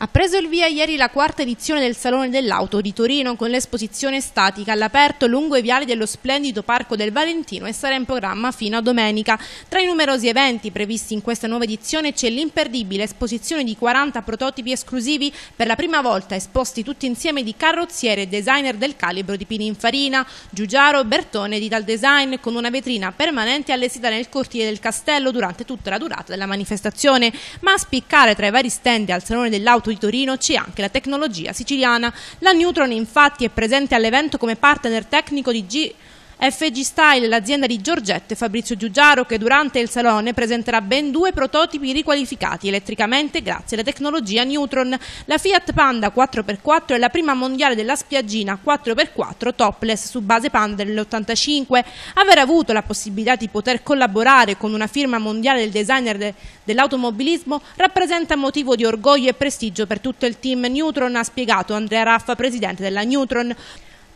Ha preso il via ieri la quarta edizione del Salone dell'Auto di Torino con l'esposizione statica all'aperto lungo i viali dello splendido Parco del Valentino e sarà in programma fino a domenica. Tra i numerosi eventi previsti in questa nuova edizione c'è l'imperdibile esposizione di 40 prototipi esclusivi per la prima volta esposti tutti insieme di carrozziere e designer del calibro di Pininfarina, Giugiaro, Bertone e Dital Design con una vetrina permanente allestita nel cortile del castello durante tutta la durata della manifestazione. Ma a spiccare tra i vari stand al Salone dell'Auto di Torino c'è anche la tecnologia siciliana. La Neutron infatti è presente all'evento come partner tecnico di G FG Style, l'azienda di Giorgetto e Fabrizio Giugiaro, che durante il salone presenterà ben due prototipi riqualificati elettricamente grazie alla tecnologia Neutron. La Fiat Panda 4x4 è la prima mondiale della spiaggina 4x4 topless su base Panda dell'85. Aver avuto la possibilità di poter collaborare con una firma mondiale del designer de dell'automobilismo rappresenta motivo di orgoglio e prestigio per tutto il team Neutron, ha spiegato Andrea Raffa, presidente della Neutron.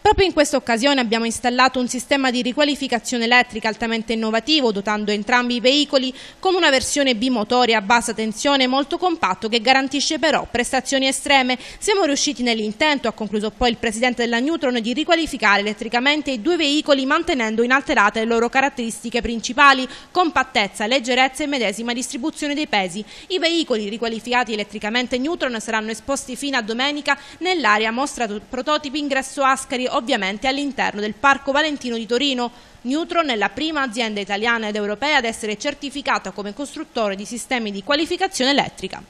Proprio in questa occasione abbiamo installato un sistema di riqualificazione elettrica altamente innovativo, dotando entrambi i veicoli con una versione bimotore a bassa tensione molto compatto che garantisce però prestazioni estreme. Siamo riusciti nell'intento, ha concluso poi il presidente della Neutron, di riqualificare elettricamente i due veicoli mantenendo inalterate le loro caratteristiche principali, compattezza, leggerezza e medesima distribuzione dei pesi. I veicoli riqualificati elettricamente Neutron saranno esposti fino a domenica nell'area mostra prototipi ingresso Ascari ovviamente all'interno del Parco Valentino di Torino. Neutron è la prima azienda italiana ed europea ad essere certificata come costruttore di sistemi di qualificazione elettrica.